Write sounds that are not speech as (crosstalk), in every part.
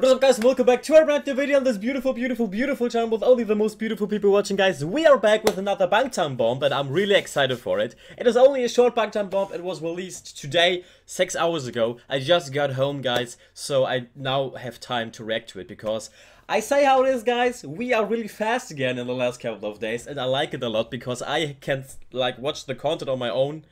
What is up guys, welcome back to our brand new video on this beautiful, beautiful, beautiful channel with only the most beautiful people watching guys. We are back with another Bangtan bomb and I'm really excited for it. It is only a short Bangtan bomb, it was released today, 6 hours ago. I just got home guys, so I now have time to react to it because I say how it is guys, we are really fast again in the last couple of days and I like it a lot because I can like watch the content on my own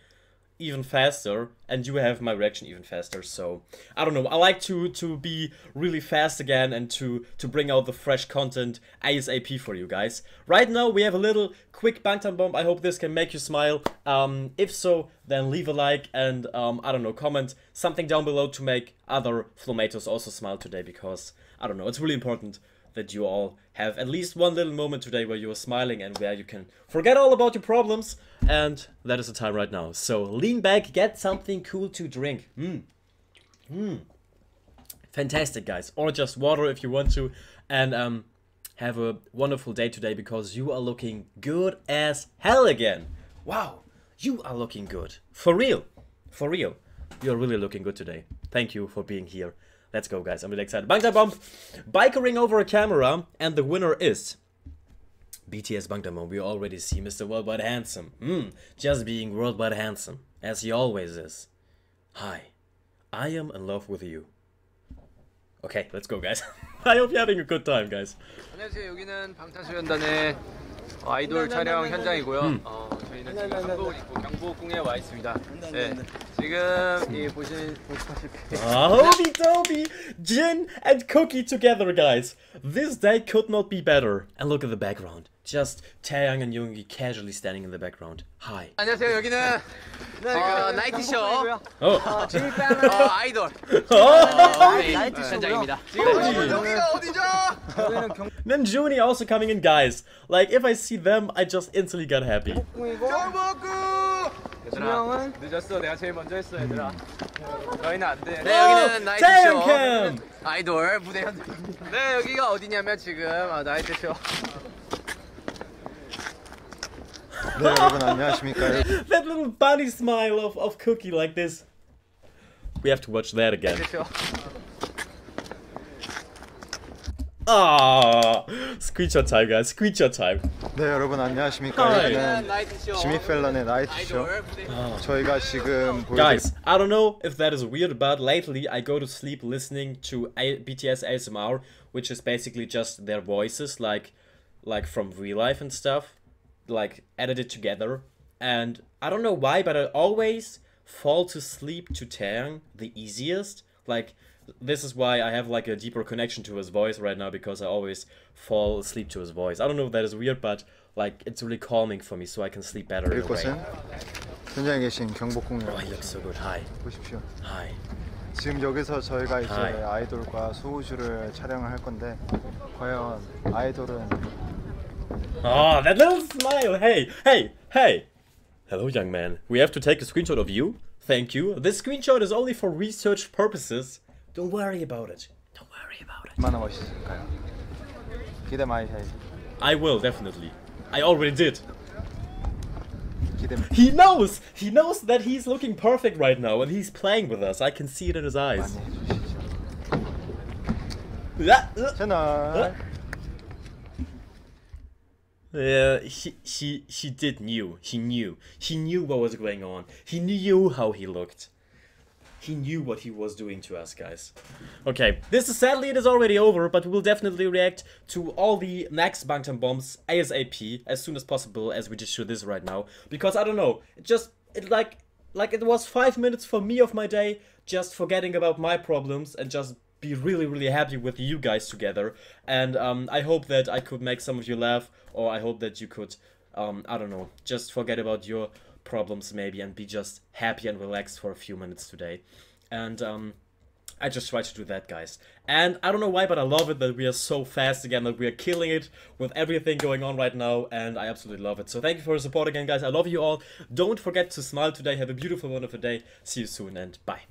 even faster and you have my reaction even faster so i don't know. I like to to be really fast again and to to bring out the fresh content asap for you guys. Right now we have a little quick bangtan bomb. I hope this can make you smile. Um if so then leave a like and um i don't know comment something down below to make other flowmatos also smile today because i don't know it's really important that you all have at least one little moment today where you are smiling and where you can forget all about your problems. And that is the time right now. So lean back, get something cool to drink. Mmm. Mmm. Fantastic, guys. Or just water if you want to. And um, have a wonderful day today because you are looking good as hell again. Wow. You are looking good. For real. For real. You're really looking good today. Thank you for being here. Let's go, guys. I'm really excited. Bangtan Bomb! Bikering over a camera, and the winner is... BTS Bangtamon, we already see Mr. Worldwide Handsome. Hmm, just being worldwide handsome, as he always is. Hi, I am in love with you. Okay, let's go guys. (laughs) I hope you're having a good time guys. 안녕하세요. 여기는 방탄소년단의 아이돌 촬영 현장이고요. 어, 저희는 지금 한복을 입고 경복궁에 와 있습니다. 네, 지금 이 보시다시피 Hobby Dobby, and Kookie together, guys. This day could not be better. And look at the background just Taehyung and Yoongi casually standing in the background. Hi. 안녕하세요. 여기는 어, 나이트쇼 어, 어 아이돌 현장입니다. 여기가 어디죠? Namjoon also coming in, guys. Like if I see them, I just instantly get happy. 얘들아 늦었어. 내가 제일 먼저 했어, 얘들아. 너희는 안 돼. 네, 여기는 나이트쇼 아이돌 무대 현장. 네, 여기가 어디냐면 지금 아, 나이트쇼 that little bunny smile of, of Kookie like this. We have to watch that again. Ah, screenshot time, guys. Screenshot time. 네, 여러분 안녕하십니까? 여기는 지미 펠런의 나이트쇼. 저희가 지금 Guys, I don't know if that is weird, but lately I go to sleep listening to BTS ASMR, which is basically just their voices, like, like from real life and stuff like edited together. And I don't know why, but I always fall to sleep to Taeyang the easiest. Like, this is why I have like a deeper connection to his voice right now because I always fall asleep to his voice. I don't know if that is weird, but like it's really calming for me, so I can sleep better. In a way. 곳은 현장에 계신 Oh, 경복궁이라고 he looks so good. Hi, 보십시오 hi. 지금 여기서 저희가 이제 Hi. 아이돌과 소우주를 촬영을 할 건데 과연 아이돌은 Oh, that little smile! Hey, hey, hey! Hello, young man. We have to take a screenshot of you. Thank you. This screenshot is only for research purposes. Don't worry about it. Don't worry about it. I will, definitely. I already did. He knows! He knows that he's looking perfect right now and he's playing with us. I can see it in his eyes. Yeah, he, he he did knew. He knew. He knew what was going on. He knew how he looked. He knew what he was doing to us, guys. Okay, this is sadly it is already over, but we will definitely react to all the next Bangtan bombs ASAP as soon as possible as we just do this right now. Because I don't know, it just it like like it was five minutes for me of my day just forgetting about my problems and just be really really happy with you guys together. And um, I hope that I could make some of you laugh, or I hope that you could um, I don't know, just forget about your problems maybe and be just happy and relaxed for a few minutes today. And um, I just try to do that, guys. And I don't know why, but I love it that we are so fast again, that we are killing it with everything going on right now, and I absolutely love it. So thank you for your support again, guys. I love you all. Don't forget to smile today. Have a beautiful, wonderful day. See you soon, and bye.